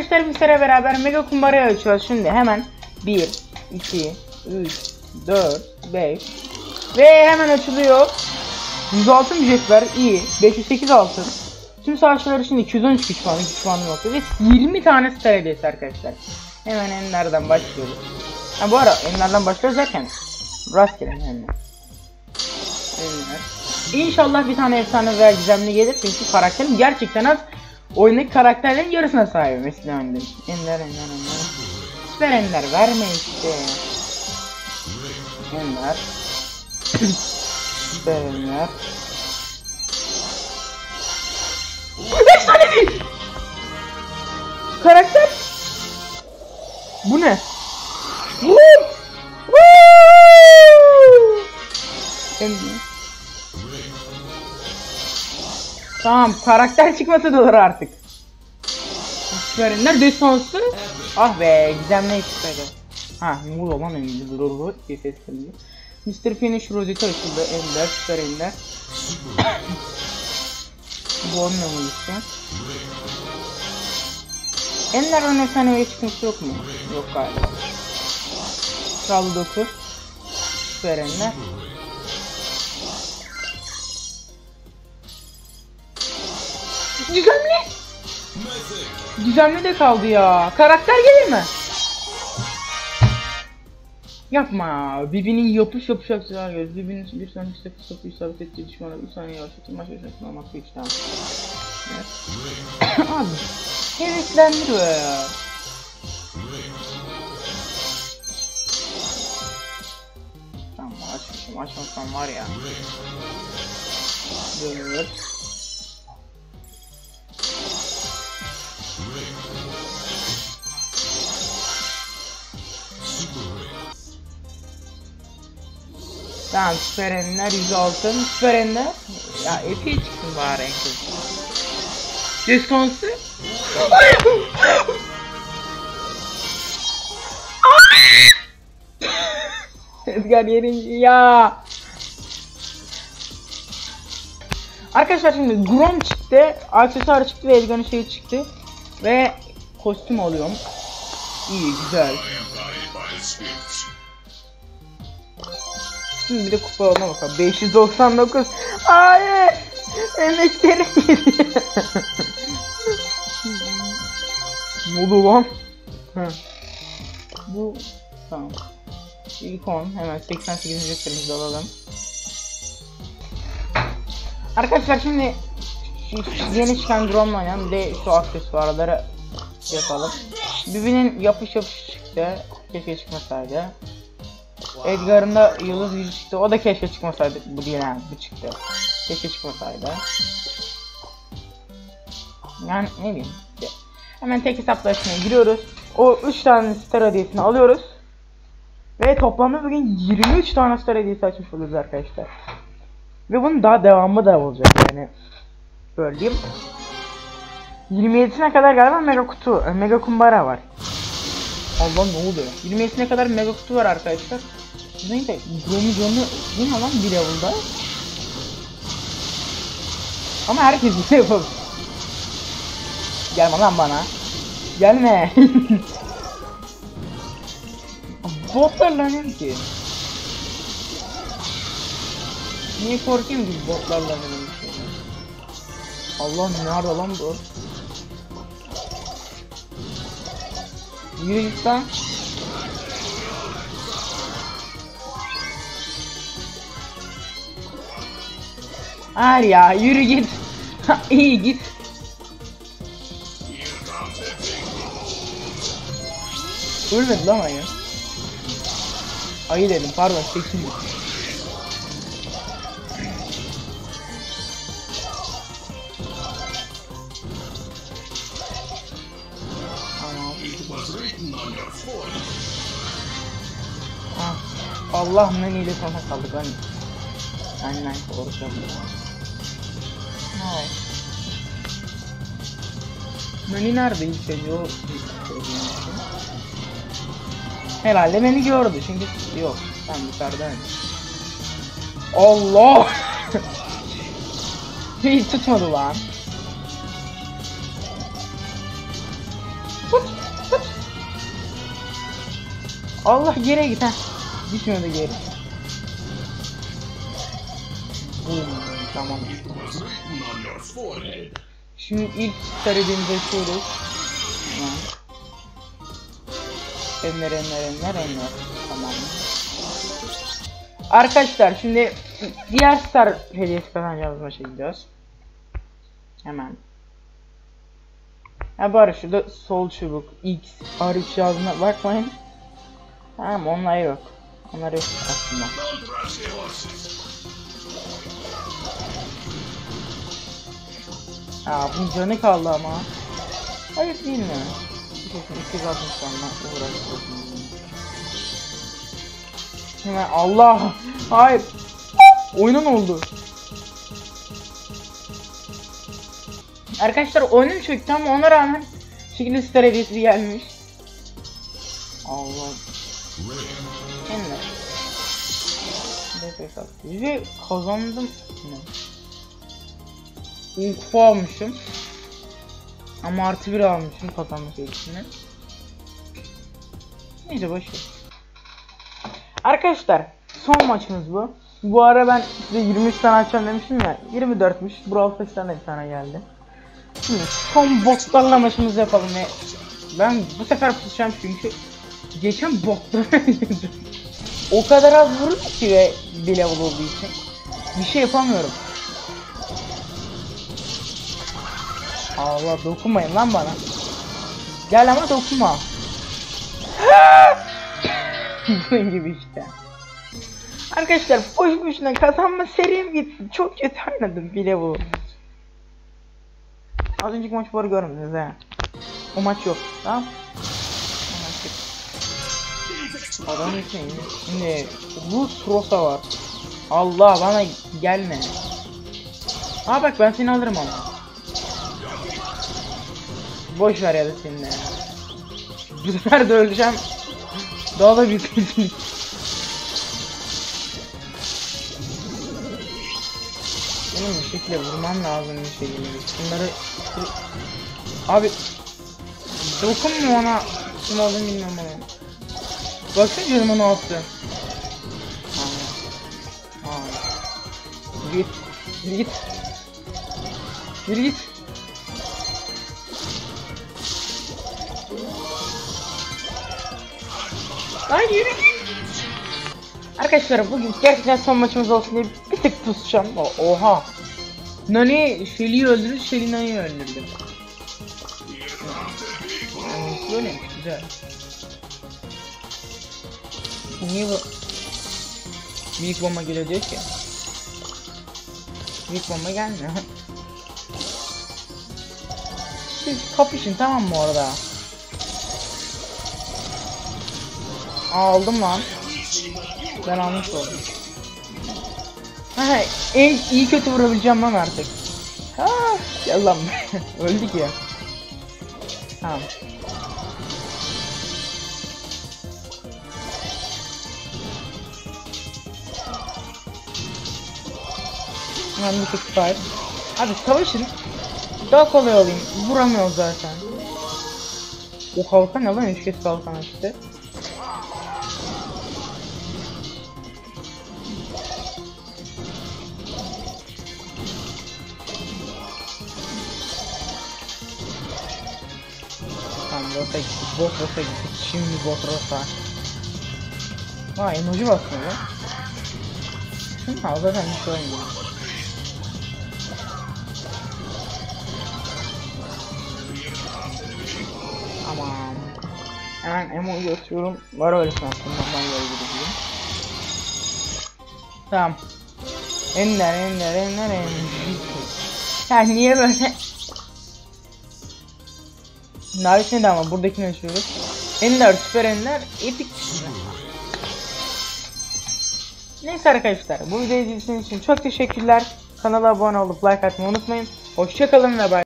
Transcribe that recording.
Arkadaşlar bir süre beraber mega kumbarayı açıyoruz. Şimdi hemen 1, 2, 3, 4, 5 ve hemen açılıyor. 106 ücret ver iyi. 508 altın. Tüm savaşçılar için 213 güç puanı, güç puanı nokta ve 20 tane star hediyesi arkadaşlar. Hemen enlerden başlıyoruz. Ha bu ara enlerden başlıyoruz derken rastgele yani. Enler. İnşallah bir tane efsane veya gizemli gelir çünkü karakterim gerçekten az. Oyundaki karakterlerin yarısına sahibim eskiden oyunda. Ender, ender, ender. Süper ender verme işte. Ender. Süper ender. Efsanevi! Karakter? Bu ne? Tamam karakter çıkması da olur artık. Süperinler destansı. Ah be gizemli çıkmadı. Ha Mood olan eminim. Dur dur diye ses geliyor. Mr. Finish rozeti açıldı. Ender, süper ender. Bu onunla mı gitti? Ender ön efsaneye çıkmış yok mu? Yok galiba. Kral 9. Süper Gizemli. Gizemli de kaldı ya. Karakter gelir mi? Yapma. Birbirinin yapış yapış yapışlar göz. Birbirinin bir saniye işte kısa bir isabet ettiği düşmana bir saniye yavaşlatır. Maç yaşasın almak bir işlem. Evet. Abi. Heveslendiriyor ya. Tamam açmışım. Açmasam var ya. Dönüyor. Tamam süper enler 106 süper enler ya epey çıksın bari en kötü. Destansı Edgar yerinci ya Arkadaşlar şimdi Grom çıktı, aksesuar çıktı ve Edgar'ın şeyi çıktı ve kostüm alıyorum. İyi güzel. Şimdi bir de kupa olma bakalım. 599. Hayır. Emeklerim gidiyor. ne lan? Hı. Bu tamam. İlk 10 hemen 88. gösterimizi alalım. Arkadaşlar şimdi yeni çıkan drone oynayan bir de şu aksesuarları yapalım. Birbirinin yapış yapış çıktı. Keşke çıkmasaydı. Edgar'ın da yıldız gücü çıktı. O da keşke çıkmasaydı. Bu değil yani bu çıktı. Keşke çıkmasaydı. Yani ne bileyim. İşte. Hemen tek hesaplaşmaya giriyoruz. O 3 tane star hediyesini alıyoruz. Ve toplamda bugün 23 tane star hediyesi açmış oluruz arkadaşlar. Ve bunun daha devamı da olacak yani. Söyleyeyim. 27'sine kadar galiba mega kutu, mega kumbara var. Allah ne oluyor? 27'sine kadar mega kutu var arkadaşlar. Neyse, Gromu canı yine lan bir level'da. Ama herkes bir şey yapabilir. Gelme lan bana. Gelme. Botlarla ne ki? Niye korkayım ki botlarla ne? Allah nerede lan bu? Yürü git lan. Hayır ya yürü git. İyi git. Ölmedi lan ayı. Ayı dedim pardon 8. Allah menüyle sona kaldık ben. Aynen korkuyorum. Hay. Menü nerede ilk o Herhalde beni gördü çünkü yok ben dışarıdayım. Allah! Hiç tutmadı lan. Allah geriye git ha. Gitmiyor da geri. Tamam. Şimdi ilk söylediğimizi açıyoruz. Enler enler enler enler. Tamam. Arkadaşlar şimdi diğer star hediyesi kazanacağımız maça gidiyoruz. Hemen. Ha bari şurada sol çubuk X R3 yazdığına bakmayın. Tamam onlar yok. Onlar yok aslında. Aa bunun canı kaldı ama. Hayır değil mi? Kesin 260 sonra uğraşıyorsun. Hemen Allah! Hayır! Oyunun oldu. Arkadaşlar oyunum çöktü ama ona rağmen şekilde star hediyesi gelmiş. Allah. 5 6 kazandım. Ne? Kupa almışım. Ama artı bir almışım kazanma serisini. Neyse boşver. Arkadaşlar son maçımız bu. Bu ara ben size 23 tane açacağım demiştim ya. 24'müş. Brawl Pass'ten de bir tane geldi. Şimdi son botlarla maçımızı yapalım ve ben bu sefer pusacağım çünkü geçen botlarla o kadar az vurdu ki ve bir level olduğu için bir şey yapamıyorum. Allah dokunmayın lan bana. Gel ama dokunma. Bunun gibi işte. Arkadaşlar boş boşuna kazanma serim gitti. Çok kötü oynadım bile bu. Az önceki maç var görmediniz he. O maç yok. Tamam. İçine yine. Şimdi Rus Rosa var. Allah bana gelme. Aa bak ben seni alırım ama. Boş ver ya da seninle. Bu sefer de öleceğim. Daha da büyük rezillik. Benim bu şekilde vurmam lazım bir şekilde. Bunları... Abi... Dokunma ona. Kim olduğunu bilmiyorum ama. Baksana. Ha. Ha. Yürü git. Yürü git. Yürü git. Lan yürü git. Arkadaşlar bugün gerçekten son maçımız olsun diye bir tık pusacağım. Oha. Nani Shelly'yi öldürür, Shelly Nani'yi öldürdü. Böyleymiş, güzel. Niye bu? Büyük bomba geliyor diyor ki. Büyük bomba gelmiyor. Siz kapışın tamam mı orada? Aldım lan. Ben almış oldum. Ha, en iyi kötü vurabileceğim lan artık. Ha, gel lan. Öldük ya. Tamam. Tık fire. Abi savaşın. Daha kolay olayım. Vuramıyor zaten. O kalkan ne lan? Üç kez kalkan açtı. Tamam Rosa gitti. Bot Rosa gitti. Şimdi bot Rosa. Vay emoji basmıyor lan. Şunu al zaten bir şey olmuyor. Hemen emoji atıyorum. Var öyle sanatım. Normal yol gideceğim. Tamam. Enler enler enler enler. Ya niye böyle? Naris'ine de ama buradakini açıyoruz. Ender, süper ender, epik. Neyse arkadaşlar bu videoyu izlediğiniz için çok teşekkürler. Kanala abone olup like atmayı unutmayın. Hoşçakalın ve bay.